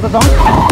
confusão.